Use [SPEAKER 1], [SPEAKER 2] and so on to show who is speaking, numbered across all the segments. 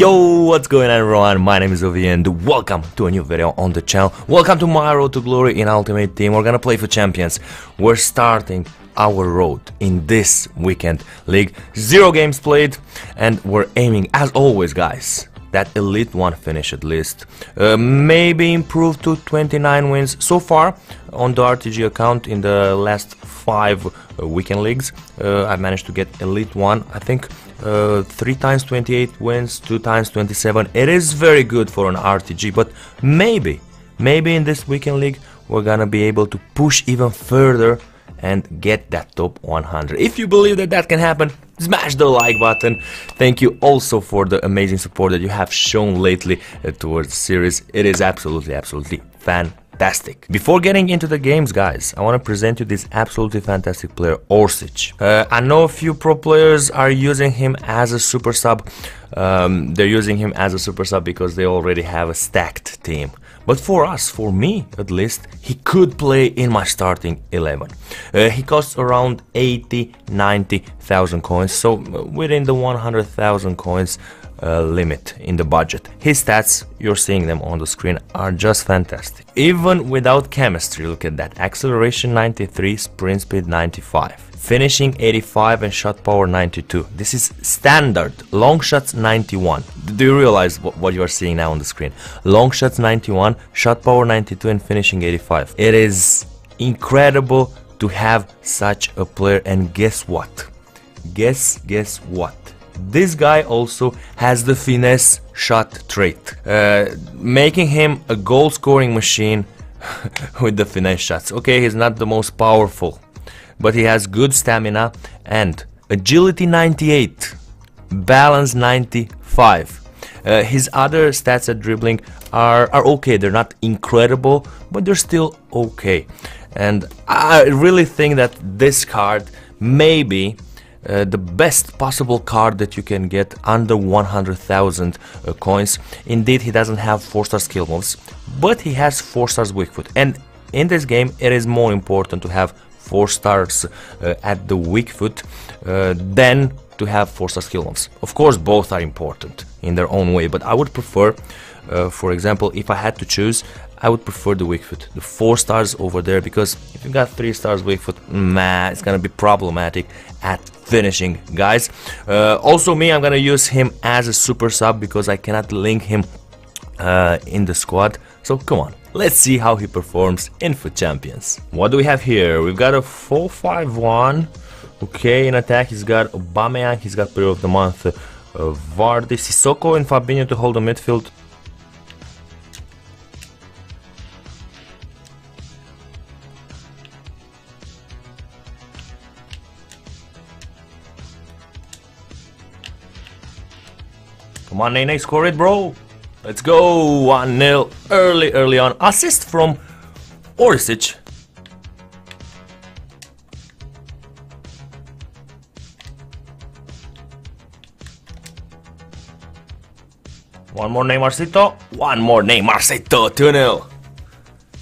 [SPEAKER 1] Yo, what's going on everyone? My name is Ovi and welcome to a new video on the channel. Welcome to my road to glory in Ultimate Team. We're gonna play for champions. We're starting our road in this weekend league. Zero games played and we're aiming as always guys that elite one finish at least. Uh, maybe improve to 29 wins so far on the RTG account in the last five uh, weekend leagues. Uh, I've managed to get elite one. I think uh, three times 28 wins, two times 27. It is very good for an RTG, but maybe, maybe in this weekend league we're gonna be able to push even further and get that top 100. If you believe that that can happen, smash the like button. Thank you also for the amazing support that you have shown lately uh, towards the series. It is absolutely, absolutely fantastic. Before getting into the games, guys, I want to present you this absolutely fantastic player, Orsic. Uh, I know a few pro players are using him as a super sub. Um, they're using him as a super sub because they already have a stacked team. But for us, for me at least, he could play in my starting 11. Uh, he costs around 80, 90,000 coins, so uh, within the 100,000 coins uh, limit in the budget. His stats, you're seeing them on the screen, are just fantastic. Even without chemistry, look at that. Acceleration 93, sprint speed 95 finishing 85 and shot power 92. This is standard. Long shots 91. Do you realize what you are seeing now on the screen? Long shots 91, shot power 92 and finishing 85. It is incredible to have such a player and guess what? Guess, guess what? This guy also has the finesse shot trait, uh, making him a goal scoring machine with the finesse shots. Okay, he's not the most powerful but he has good stamina and agility 98, balance 95. Uh, his other stats at dribbling are, are okay, they're not incredible, but they're still okay. And I really think that this card may be uh, the best possible card that you can get under 100,000 uh, coins. Indeed, he doesn't have 4-star skill moves, but he has 4 stars weak foot. And in this game, it is more important to have 4 stars uh, at the weak foot uh, than to have 4 star skill moves. Of course both are important in their own way, but I would prefer, uh, for example, if I had to choose, I would prefer the weak foot, the 4 stars over there, because if you got 3 stars weak foot, man, it's gonna be problematic at finishing, guys. Uh, also me, I'm gonna use him as a super sub because I cannot link him uh, in the squad, so come on. Let's see how he performs in FUT Champions. What do we have here? We've got a 4-5-1. Okay, in attack he's got Aubameyang, he's got player of the month uh, Vardy, Sissoko and Fabinho to hold the midfield. Come on, Nene, score it, bro! Let's go 1-0 early, early on. Assist from Orsic. One more Neymarcito. One more Neymarcito. 2-0.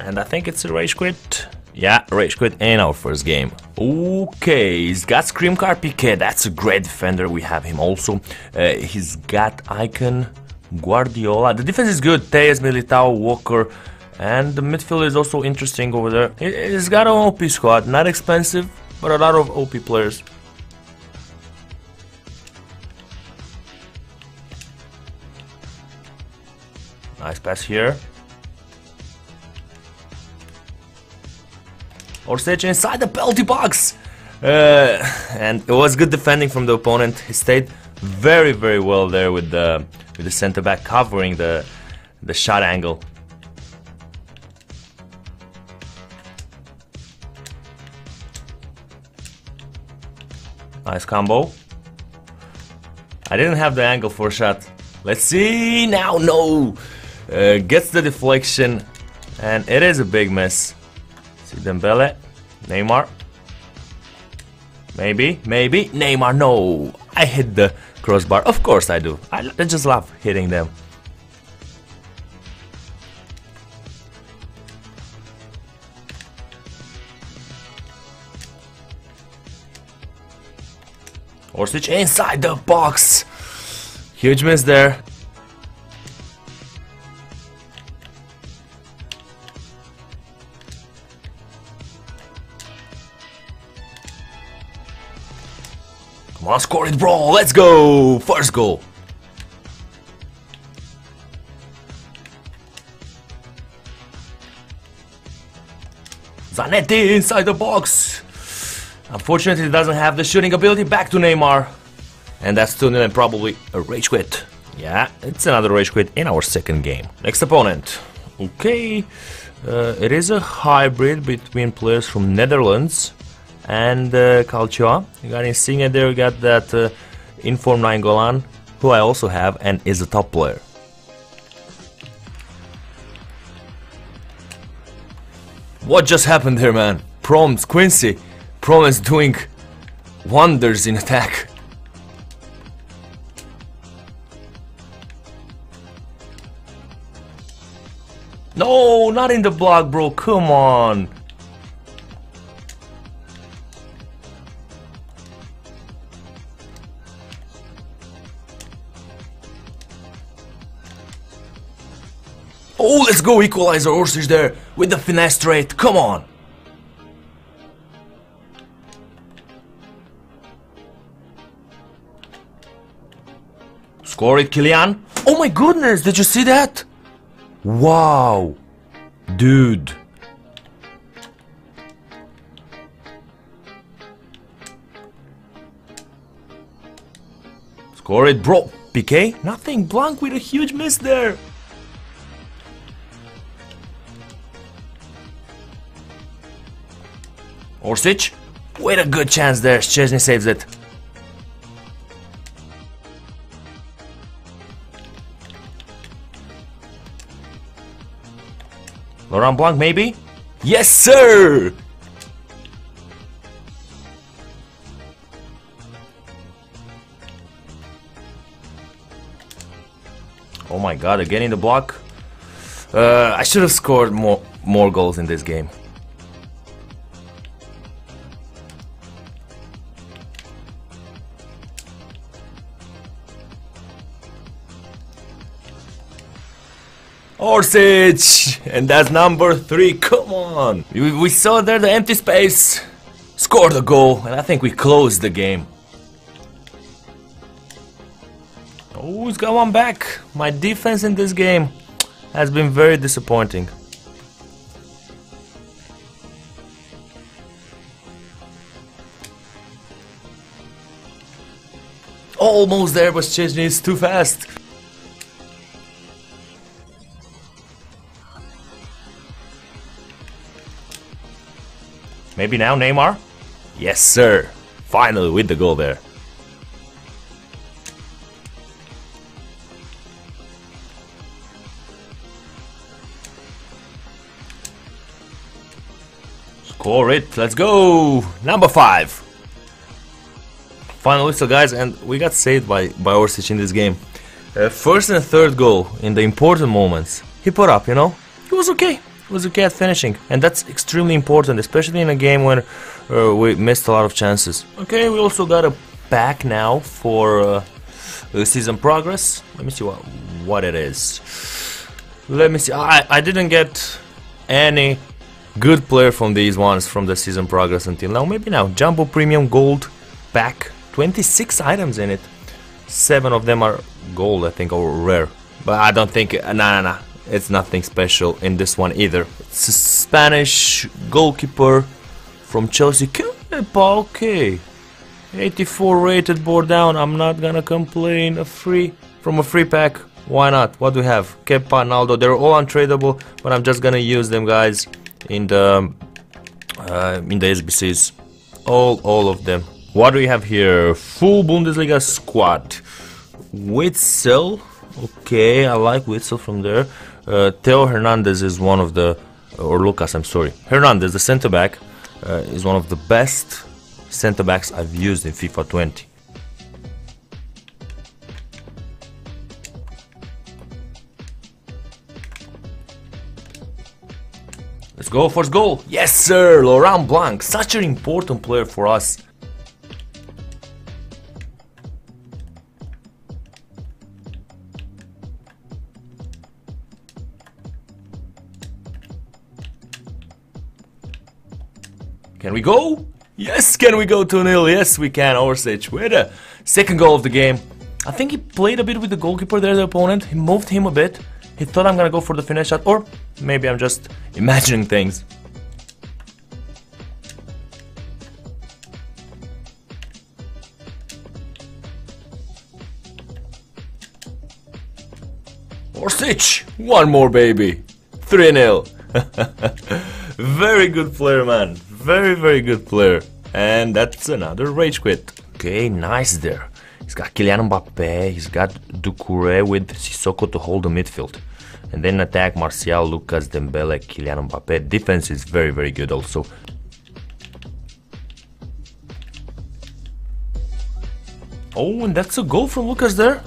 [SPEAKER 1] And I think it's a rage quit. Yeah, rage quit in our first game. Okay, he's got Scream Car Piqué. That's a great defender. We have him also. Uh, he's got Icon. Guardiola. The defense is good. Tejas, Militao, Walker. And the midfield is also interesting over there. He's got an OP squad. Not expensive, but a lot of OP players. Nice pass here. Orsic inside the penalty box! Uh, and it was good defending from the opponent. He stayed very, very well there with the with the center back covering the the shot angle. Nice combo. I didn't have the angle for a shot. Let's see now. No, uh, gets the deflection, and it is a big miss. See Dembele, Neymar. Maybe, maybe Neymar. No, I hit the crossbar. Of course I do. I, I just love hitting them. Orsic inside the box. Huge miss there. Come on, score it, bro. Let's go. First goal. Zanetti inside the box. Unfortunately, he doesn't have the shooting ability. Back to Neymar. And that's 2 0 and probably a rage quit. Yeah, it's another rage quit in our second game. Next opponent. Okay, uh, it is a hybrid between players from Netherlands and uh, Calcio. You got Insigne there, you got that uh, Inform Golan, who I also have and is a top player. What just happened there, man? Promes, Quincy. Promes doing wonders in attack. No, not in the block, bro. Come on. Oh, let's go equalizer Orsic there with the finesse trait. Come on. Score it, Kylian. Oh my goodness, did you see that? Wow. Dude. Score it, bro. PK? Nothing. Blanc with a huge miss there. Orsic? Wait a good chance there. Szczesny saves it. Laurent Blanc, maybe? Yes, sir! Oh my god, again in the block. Uh, I should have scored more more goals in this game. And that's number three, come on! We, we saw there the empty space, scored a goal, and I think we closed the game. Oh, he's got one back. My defense in this game has been very disappointing. Almost there, but Szczesny is too fast. Maybe now Neymar? Yes, sir. Finally with the goal there. Score it. Let's go. Number five. Final whistle, guys, and we got saved by, by Orsic in this game. Uh, first and third goal in the important moments. He put up, you know? He was okay was okay at finishing, and that's extremely important, especially in a game when uh, we missed a lot of chances. Okay, we also got a pack now for uh, season progress. Let me see what what it is. Let me see. I I didn't get any good player from these ones from the season progress until now. Maybe now. Jumbo Premium Gold pack, 26 items in it. Seven of them are gold, I think, or rare. But I don't think. Nah, nah, nah. It's nothing special in this one either. It's a Spanish goalkeeper from Chelsea. Okay. 84 rated board down. I'm not gonna complain. A free from a free pack. Why not? What do we have? Kepa, Naldo. They're all untradeable, but I'm just gonna use them, guys, in the uh, in the SBCs. All all of them. What do we have here? Full Bundesliga squad. Witsel. Okay, I like Witsel from there. Uh, Theo Hernandez is one of the, or Lucas, I'm sorry. Hernandez, the center back, uh, is one of the best center backs I've used in FIFA 20. Let's go, first goal. Yes, sir, Laurent Blanc, such an important player for us. Can we go? Yes, can we go 2-0? Yes, we can. Orsic with a second goal of the game. I think he played a bit with the goalkeeper there, the opponent. He moved him a bit. He thought I'm gonna go for the finish shot, or maybe I'm just imagining things. Orsic! One more, baby! 3 0. very good player, man. Very, very good player. And that's another rage quit. Okay, nice there. He's got Kylian Mbappe, he's got Doucouré with Sissoko to hold the midfield. And then attack Martial, Lucas, Dembele, Kylian Mbappe. Defense is very, very good also. Oh, and that's a goal from Lucas there.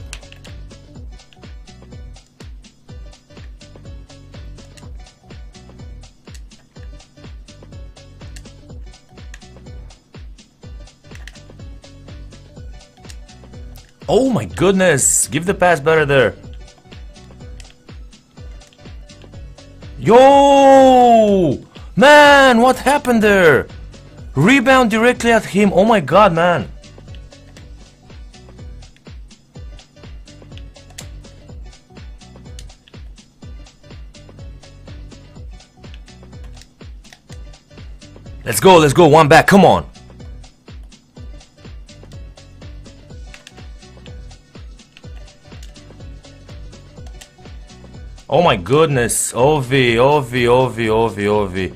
[SPEAKER 1] Goodness! Give the pass better there. Yo! Man, what happened there? Rebound directly at him. Oh my god, man. Let's go, let's go. One back. Come on. Oh my goodness, Ovi, Ovi, Ovi, Ovi, Ovi.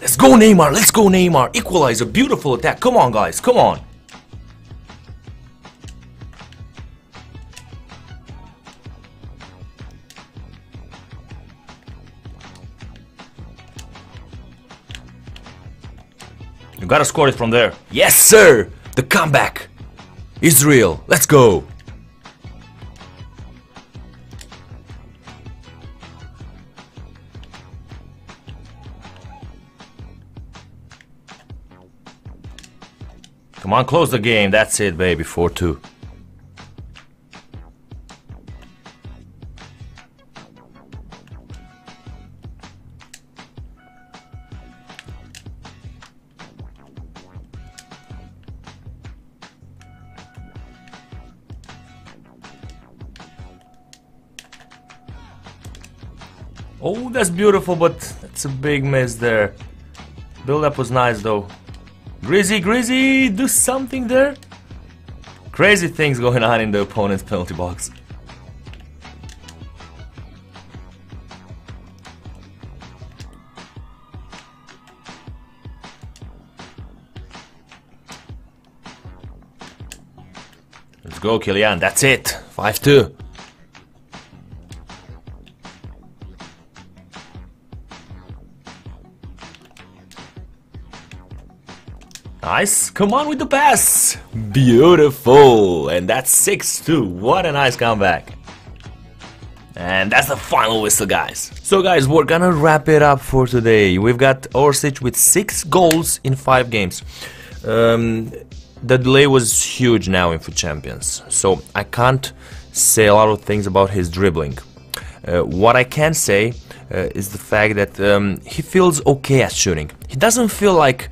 [SPEAKER 1] Let's go Neymar, let's go Neymar. Equalizer, beautiful attack. Come on guys, come on. Gotta score it from there. Yes, sir! The comeback is real. Let's go! Come on, close the game. That's it, baby. 4 Oh, that's beautiful, but that's a big miss there. Build up was nice though. Grizzy, Grizzy, do something there. Crazy things going on in the opponent's penalty box. Let's go, Kylian. That's it. 5 Nice. Come on with the pass. Beautiful. And that's 6-2. What a nice comeback. And that's the final whistle, guys. So, guys, we're gonna wrap it up for today. We've got Orsic with 6 goals in 5 games. Um, the delay was huge now in FUT Champions. So, I can't say a lot of things about his dribbling. Uh, what I can say uh, is the fact that um, he feels okay at shooting. He doesn't feel like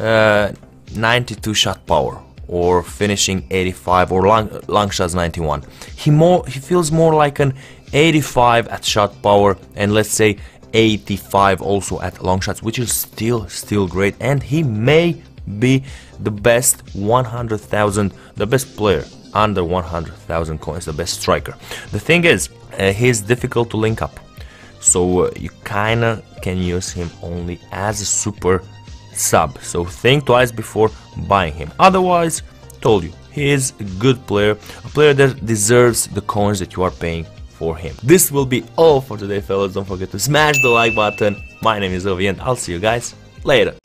[SPEAKER 1] uh, 92 shot power or finishing 85 or long, long shots 91. He more he feels more like an 85 at shot power and let's say 85 also at long shots, which is still still great. And he may be the best 100,000, the best player under 100,000 coins, the best striker. The thing is, uh, he's difficult to link up, so uh, you kinda can use him only as a super sub, so think twice before buying him. Otherwise, told you, he is a good player, a player that deserves the coins that you are paying for him. This will be all for today, fellas. Don't forget to smash the like button. My name is Ovi, and I'll see you guys later.